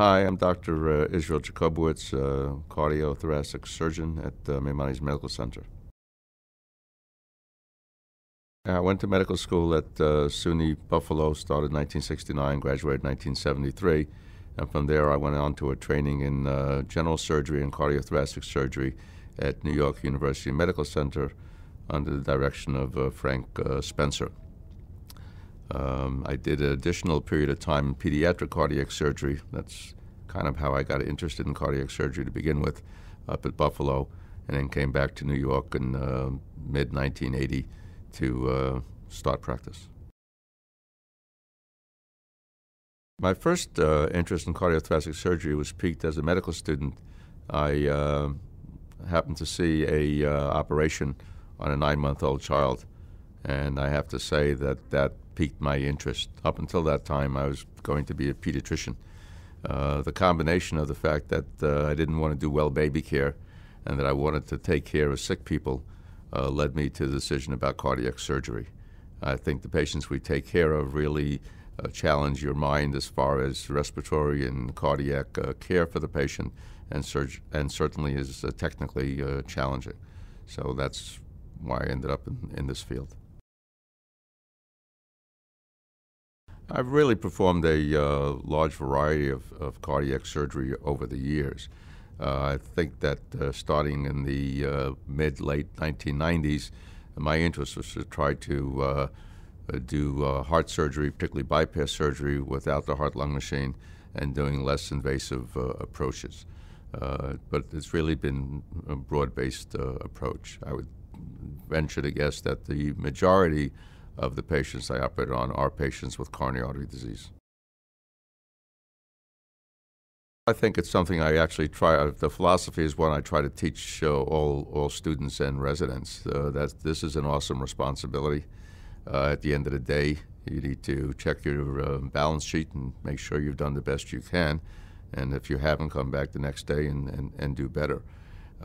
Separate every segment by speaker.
Speaker 1: Hi, I'm Dr. Uh, Israel Jacobowitz, uh, cardiothoracic surgeon at uh, Maimonides Medical Center. I went to medical school at uh, SUNY Buffalo, started in 1969, graduated in 1973, and from there I went on to a training in uh, general surgery and cardiothoracic surgery at New York University Medical Center under the direction of uh, Frank uh, Spencer. Um, I did an additional period of time in pediatric cardiac surgery. That's kind of how I got interested in cardiac surgery to begin with, up at Buffalo, and then came back to New York in uh, mid 1980 to uh, start practice. My first uh, interest in cardiothoracic surgery was piqued as a medical student. I uh, happened to see a uh, operation on a nine-month-old child, and I have to say that that piqued my interest. Up until that time, I was going to be a pediatrician. Uh, the combination of the fact that uh, I didn't want to do well baby care and that I wanted to take care of sick people uh, led me to the decision about cardiac surgery. I think the patients we take care of really uh, challenge your mind as far as respiratory and cardiac uh, care for the patient, and, and certainly is technically challenging. So that's why I ended up in, in this field. I've really performed a uh, large variety of, of, cardiac surgery over the years. Uh, I think that uh, starting in the uh, mid late 1990s, my interest was to try to uh, uh, do heart surgery, particularly bypass surgery, without the heart lung machine and doing less invasive approaches. but it's really been a broad based approach. I would venture to guess that the majority of the patients I operate on are patients with coronary artery disease. I think it's something I actually try. Uh, the philosophy is one I try to teach uh, all all students and residents. Uh, that this is an awesome responsibility. Uh, at the end of the day, you need to check your uh, balance sheet and make sure you've done the best you can. And if you haven't, come back the next day and, and, and do better.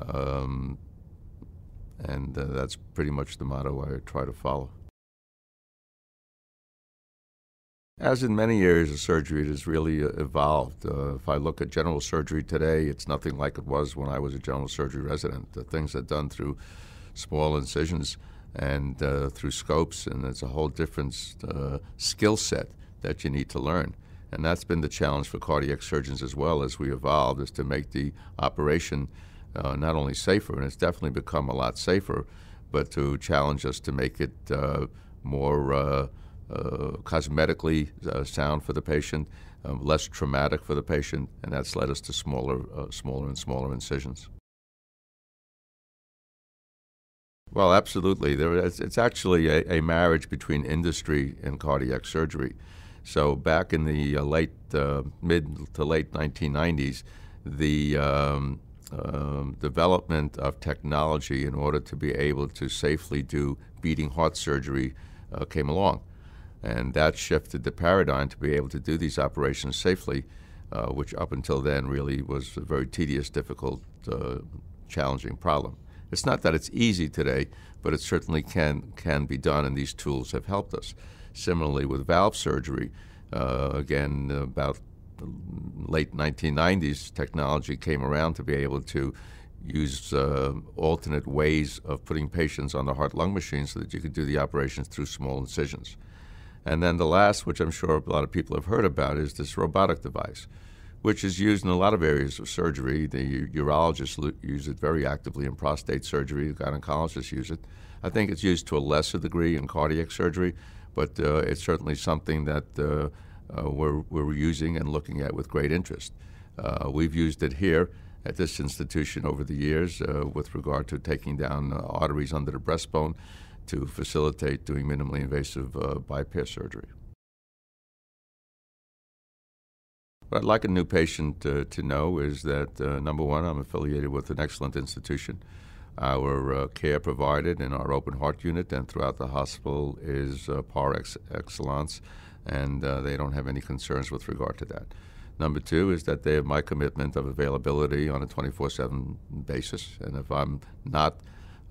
Speaker 1: Um, and uh, that's pretty much the motto I try to follow. As in many areas of surgery, it has really uh, evolved. Uh, if I look at general surgery today, it's nothing like it was when I was a general surgery resident. The things are done through small incisions and uh, through scopes, and it's a whole different uh, skill set that you need to learn. And that's been the challenge for cardiac surgeons as well as we evolved, is to make the operation uh, not only safer, and it's definitely become a lot safer, but to challenge us to make it uh, more cosmetically uh, sound for the patient, um, less traumatic for the patient, and that's led us to smaller, uh, smaller and smaller incisions. Well, absolutely. It's actually a, a, marriage between industry and cardiac surgery. So back in the uh, late, uh, mid to late 1990s, the um, um, development of technology in order to be able to safely do beating heart surgery uh, came along. And that shifted the paradigm to be able to do these operations safely, uh, which up until then really was a very tedious, difficult, uh, challenging problem. It's not that it's easy today, but it certainly can, can be done, and these tools have helped us. Similarly, with valve surgery, uh, again, about late 1990s, technology came around to be able to use uh, alternate ways of putting patients on the heart lung machine so that you could do the operations through small incisions. And then the last, which I'm sure a lot of people have heard about, is this robotic device, which is used in a lot of areas of surgery. The urologists use it very actively in prostate surgery, the gynecologists use it. I think it's used to a lesser degree in cardiac surgery, but uh, it's certainly something that uh, uh, we're, we're using and looking at with great interest. Uh, we've used it here at this institution over the years uh, with regard to taking down uh, arteries under the breastbone to facilitate doing minimally invasive uh, bypass surgery. What I'd like a new patient uh, to know is that uh, number one, I'm affiliated with an excellent institution. Our uh, care provided in our open heart unit and throughout the hospital is uh, par ex- excellence, and uh, they don't have any concerns with regard to that. Number two is that they have my commitment of availability on a 24 7 basis, and if I'm not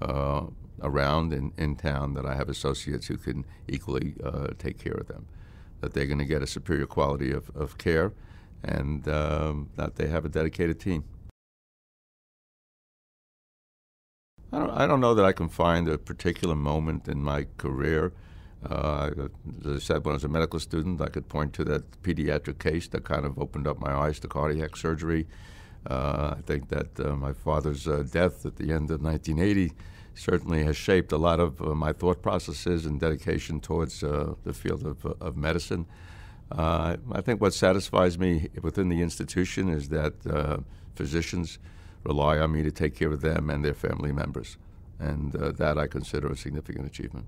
Speaker 1: uh, around in, in town that I have associates who can equally uh, take care of them. That they're going to get a superior quality of, of care and um, that they have a dedicated team. I don't, I don't know that I can find a particular moment in my career. Uh, as I said, when I was a medical student, I could point to that pediatric case that kind of opened up my eyes to cardiac surgery. Uh, I think that uh, my father's uh, death at the end of 1980 certainly has shaped a lot of my thought processes and dedication towards the field of, of medicine. I think what satisfies me within the institution is that physicians rely on me to take care of them and their family members. And that I consider a significant achievement.